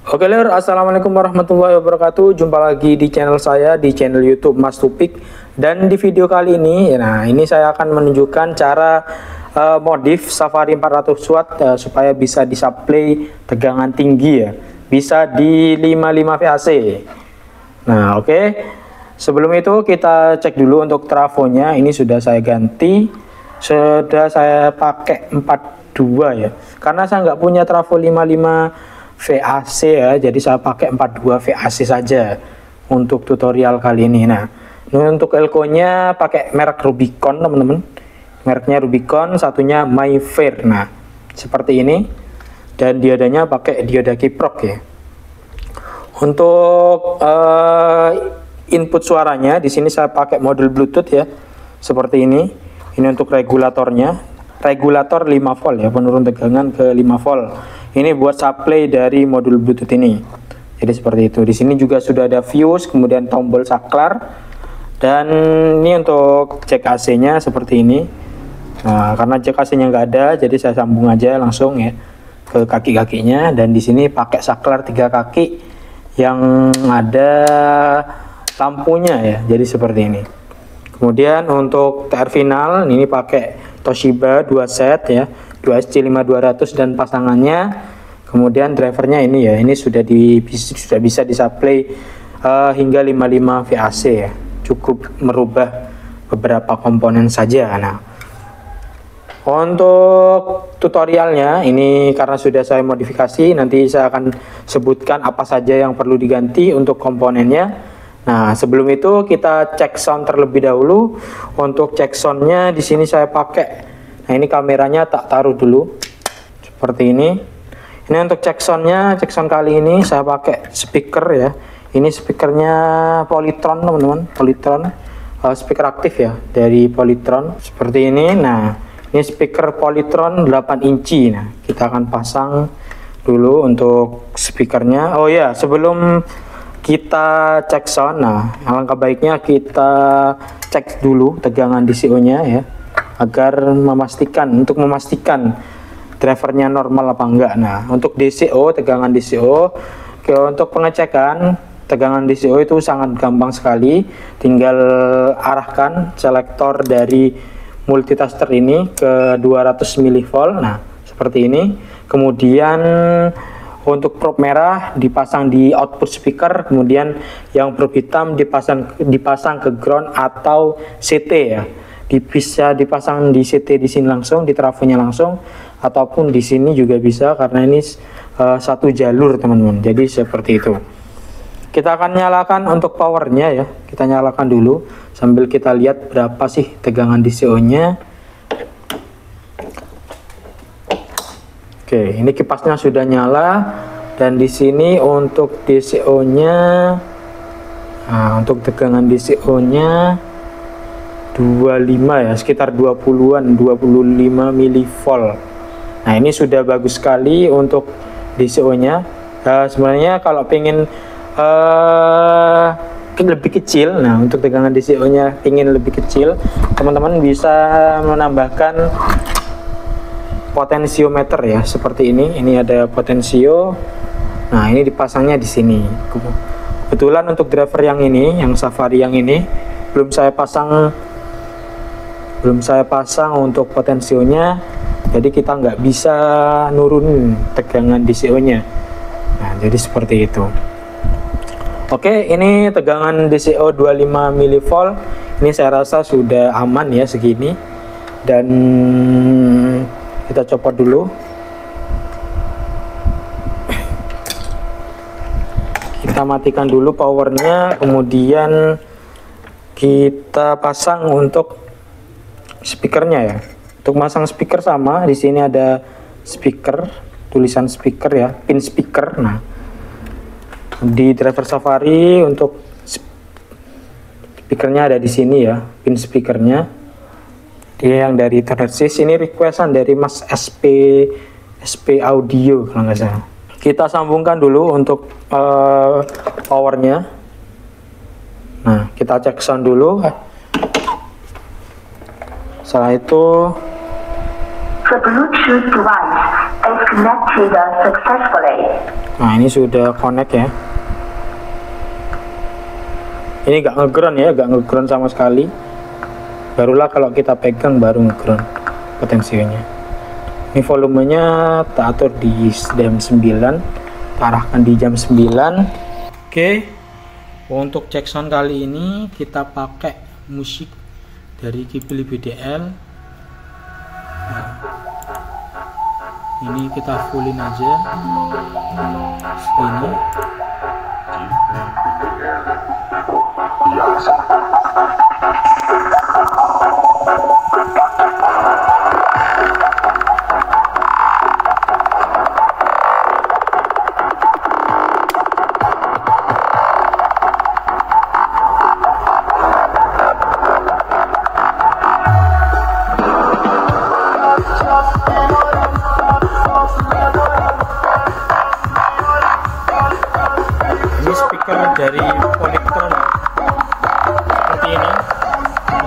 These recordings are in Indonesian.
Oke lur, assalamualaikum warahmatullahi wabarakatuh. Jumpa lagi di channel saya di channel YouTube Mas Tupik. Dan di video kali ini, nah ini saya akan menunjukkan cara uh, modif Safari 400 watt uh, supaya bisa disuplai tegangan tinggi ya. Bisa di 55 VAC. Nah oke, okay. sebelum itu kita cek dulu untuk trafonya. Ini sudah saya ganti, sudah saya pakai 42 ya. Karena saya nggak punya trafo 55 VAC ya. Jadi saya pakai 42 VAC saja untuk tutorial kali ini. Nah ini untuk elko nya pakai merek Rubicon teman-teman. Mereknya Rubicon satunya MyFair. Nah seperti ini. Dan diodanya pakai dioda kiprok ya. Untuk uh, input suaranya di sini saya pakai modul Bluetooth ya. Seperti ini. Ini untuk regulatornya. Regulator 5 volt ya penurun tegangan ke 5 volt ini buat supply dari modul Bluetooth ini. Jadi seperti itu. Di sini juga sudah ada fuse, kemudian tombol saklar, dan ini untuk cek AC-nya seperti ini. Nah, karena cek AC-nya nggak ada, jadi saya sambung aja langsung ya ke kaki-kakinya. Dan di sini pakai saklar tiga kaki yang ada lampunya ya. Jadi seperti ini. Kemudian untuk TR final ini pakai Toshiba 2 set ya 2SC5200 dan pasangannya kemudian drivernya ini ya ini sudah di sudah bisa disuplai uh, hingga 55 VAC ya. Cukup merubah beberapa komponen saja nah untuk tutorialnya ini karena sudah saya modifikasi nanti saya akan sebutkan apa saja yang perlu diganti untuk komponennya. Nah, sebelum itu kita cek sound terlebih dahulu. Untuk cek soundnya di sini saya pakai. Nah ini kameranya tak taruh dulu. Seperti ini. Ini untuk cek soundnya, cek sound kali ini saya pakai speaker ya. Ini speakernya Polytron teman-teman, Polytron uh, speaker aktif ya dari Polytron seperti ini. Nah ini speaker Polytron 8 inci. Nah kita akan pasang dulu untuk speakernya. Oh ya sebelum kita cek sound, nah alangkah baiknya kita cek dulu tegangan DCO nya ya agar memastikan untuk memastikan drivernya normal apa enggak. Nah, untuk DCO tegangan DCO ke untuk pengecekan tegangan DCO itu sangat gampang sekali. Tinggal arahkan selektor dari multitaster ini ke 200 mV. Nah, seperti ini. Kemudian untuk probe merah dipasang di output speaker, kemudian yang probe hitam dipasang dipasang ke ground atau CT ya bisa dipasang di CT di sini langsung di trafonya langsung ataupun di sini juga bisa karena ini uh, satu jalur teman-teman. Jadi seperti itu. Kita akan nyalakan untuk powernya ya. Kita nyalakan dulu. Sambil kita lihat berapa sih tegangan DCO nya oke ini kipasnya sudah nyala. Dan di sini untuk DCO nya nah, untuk tegangan DCO nya 25 ya sekitar 20-an 25 milivolt nah ini sudah bagus sekali untuk DCO nya uh, sebenarnya kalau pengen uh, lebih kecil nah untuk tegangan DCO nya ingin lebih kecil teman-teman bisa menambahkan potensiometer ya seperti ini. Ini ada potensio. Nah ini dipasangnya di sini. Kebetulan untuk driver yang ini yang Safari yang ini belum saya pasang belum saya pasang untuk potensionya jadi kita nggak bisa nurun tegangan DCO nya. Nah jadi seperti itu. Oke ini tegangan DCO 25 mV ini saya rasa sudah aman ya segini. Dan kita copot dulu. Kita matikan dulu powernya kemudian kita pasang untuk speakernya ya untuk masang speaker sama di sini ada speaker tulisan speaker ya pin speaker. Nah di driver Safari untuk speakernya ada di sini ya pin speakernya. Dia yang dari Thernesis ini requestan dari Mas SP SP Audio kalau nggak salah. Kita sambungkan dulu untuk uh, powernya. Nah kita cek sound dulu setelah itu The Bluetooth device is connected successfully. Nah ini sudah connect ya. Ini gak ngeground ya, gak ngeground sama sekali. Barulah kalau kita pegang baru ngeground potensinya. Ini volumenya tak atur di jam 9, kita arahkan di jam 9. Oke, untuk cek sound kali ini kita pakai musik dari Kipli BDL. Nah, ini kita fullin aja. Ini. Ini dari Polytron seperti ini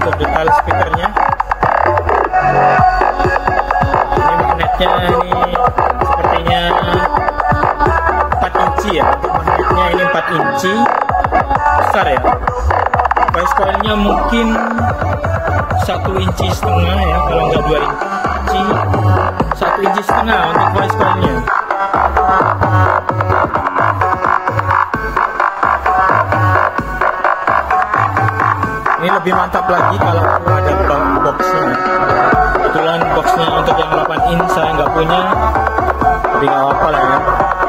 untuk detail speakernya. Ini magnetnya ini sepertinya 4 inci ya. Magnetnya ini 4 inci. Besar ya. Voice coilnya mungkin satu inci setengah ya kalau nggak dua inci. Satu inci setengah untuk voice coilnya lebih mantap lagi kalau ada bo- boxnya. Kebetulan boxnya untuk yang 8 in saya nggak punya. Tapi nggak apa lah ya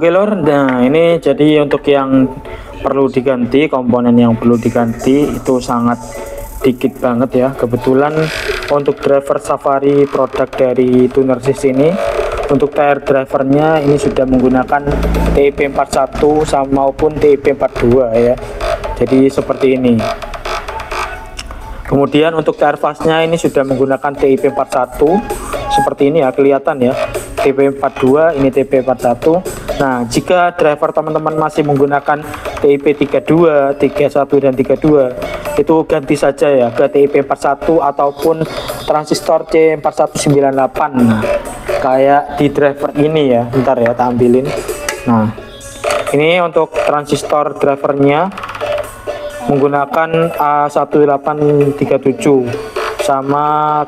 Oke lor, nah ini jadi untuk yang perlu diganti komponen yang perlu diganti itu sangat dikit banget ya. Kebetulan untuk driver Safari produk dari Tunersys ini untuk tire drivernya ini sudah menggunakan TIP 41 sama maupun TIP 42 ya. Jadi seperti ini. Kemudian untuk tire fastnya ini sudah menggunakan TIP 41 seperti ini ya kelihatan ya TP 42 ini TP 41 nah jika driver teman-teman masih menggunakan TIP 32 31 dan 32 itu ganti saja ya ke TIP 41 ataupun transistor C4198 nah kayak di driver ini ya bentar ya tak ambilin. Nah ini untuk transistor drivernya menggunakan A1837 sama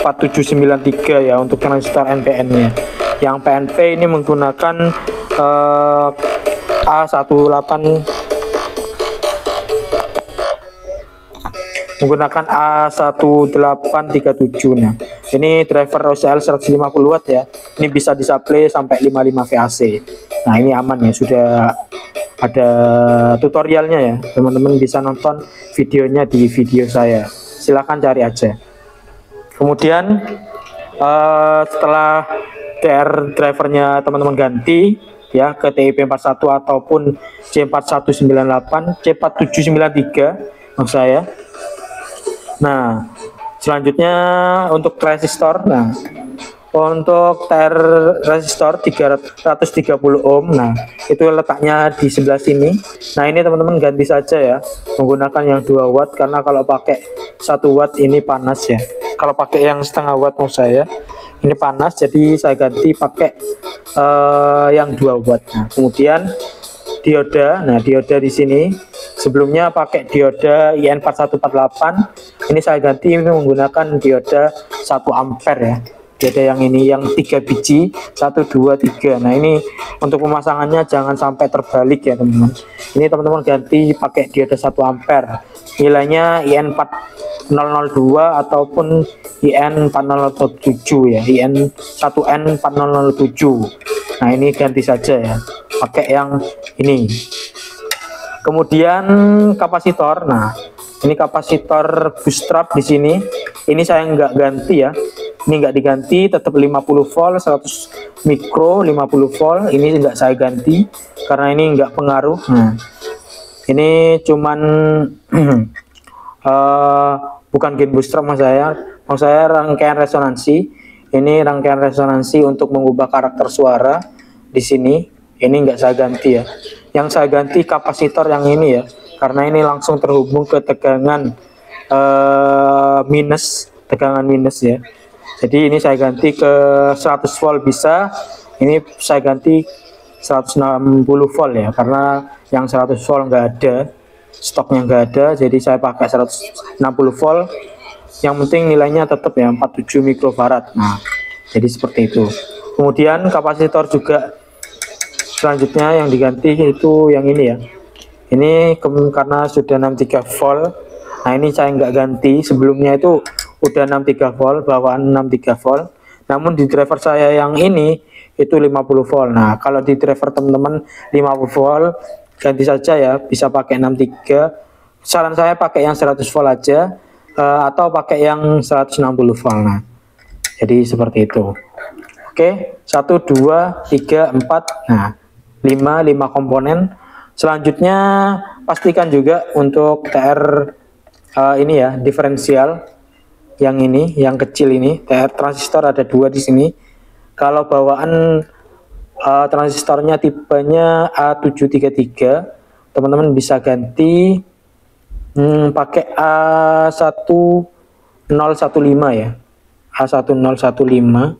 4793 ya untuk transistor NPN nya yang PNP ini menggunakan eh, A18 menggunakan A1837 nah ini driver OCL 150 watt ya. Ini bisa disuplai sampai 55 VAC nah ini aman ya. Sudah ada tutorialnya ya. Teman-teman bisa nonton videonya di video saya. Silahkan cari aja. Kemudian eh, setelah TR drivernya teman-teman ganti ya ke TIP 41 ataupun C4198 C4793 maksud saya Nah, selanjutnya untuk resistor. Nah, untuk TR resistor 330 ohm. Nah, itu letaknya di sebelah sini. Nah, ini teman-teman ganti saja ya menggunakan yang 2 watt karena kalau pakai 1 watt ini panas ya. Kalau pakai yang setengah watt mau saya ini panas jadi saya ganti pakai eh, yang 2 watt. Nah, kemudian dioda. Nah, dioda di sini sebelumnya pakai dioda IN4148. Ini saya ganti menggunakan dioda 1 ampere ya. Dioda yang ini yang tiga biji 1 2 3. Nah, ini untuk pemasangannya jangan sampai terbalik ya, teman-teman. Ini teman-teman ganti pakai dioda 1 ampere nilainya IN 4002 ataupun IN 4007 ya IN 1N 4007 nah ini ganti saja ya pakai yang ini. Kemudian kapasitor nah ini kapasitor bootstrap di sini. Ini saya nggak ganti ya ini nggak diganti tetap 50 volt 100 mikro 50 volt ini nggak saya ganti karena ini nggak pengaruh. Nah ini cuman uh, bukan gain booster mas saya. Mau saya rangkaian resonansi. Ini rangkaian resonansi untuk mengubah karakter suara di sini. Ini enggak saya ganti ya. Yang saya ganti kapasitor yang ini ya. Karena ini langsung terhubung ke tegangan uh, minus tegangan minus ya. Jadi ini saya ganti ke 100 volt bisa. Ini saya ganti 160 volt ya karena yang 100 volt enggak ada stoknya enggak ada jadi saya pakai 160 volt. Yang penting nilainya tetap ya 47 mikrofarad. Nah jadi seperti itu. Kemudian kapasitor juga selanjutnya yang diganti itu yang ini ya. Ini karena sudah 63 volt. Nah ini saya enggak ganti. Sebelumnya itu udah 63 volt bawaan 63 volt. Namun di driver saya yang ini itu 50 volt. Nah kalau di driver teman-teman 50 volt ganti saja ya bisa pakai 63 saran saya pakai yang 100 volt aja uh, atau pakai yang 160 volt. Nah jadi seperti itu. Oke 1 2 3 4 nah 5 5 komponen. Selanjutnya pastikan juga untuk TR uh, ini ya diferensial. Yang ini yang kecil ini TR transistor ada dua di sini. Kalau bawaan uh, transistornya tipenya A733 teman-teman bisa ganti hmm, pakai A1015 ya. A1015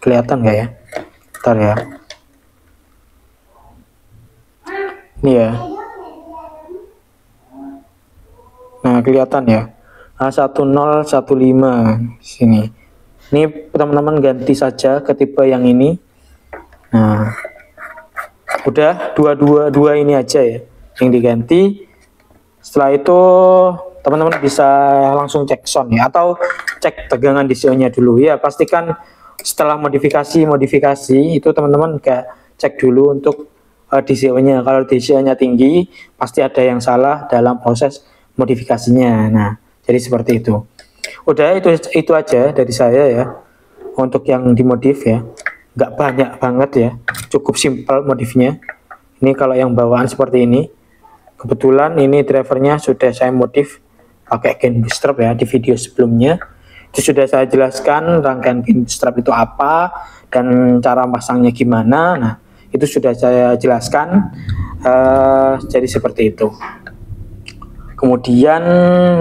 kelihatan nggak ya? Ntar ya. Ini ya. Nah kelihatan ya. A1015 sini. Ini teman-teman ganti saja ke tipe yang ini Nah, udah dua-dua dua ini aja ya yang diganti. Setelah itu teman-teman bisa langsung cek sound ya atau cek tegangan DCO-nya dulu ya. Pastikan setelah modifikasi modifikasi itu teman-teman kayak cek dulu untuk uh, DCO-nya. Kalau DCO-nya tinggi pasti ada yang salah dalam proses modifikasinya. Nah, jadi seperti itu. Udah itu itu aja dari saya ya untuk yang dimodif ya nggak banyak banget ya. Cukup simpel modifnya. Ini kalau yang bawaan seperti ini. Kebetulan ini drivernya sudah saya modif pakai gain bootstrap ya di video sebelumnya. Itu sudah saya jelaskan rangkaian gain bootstrap itu apa dan cara pasangnya gimana. Nah itu sudah saya jelaskan uh, jadi seperti itu. Kemudian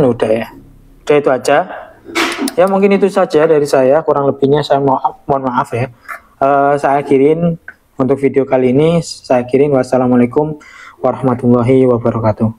udah ya. Udah itu aja. Ya mungkin itu saja dari saya. Kurang lebihnya saya mau mohon maaf ya uh, saya akhirin untuk video kali ini. Saya akhirin. Wassalamualaikum warahmatullahi wabarakatuh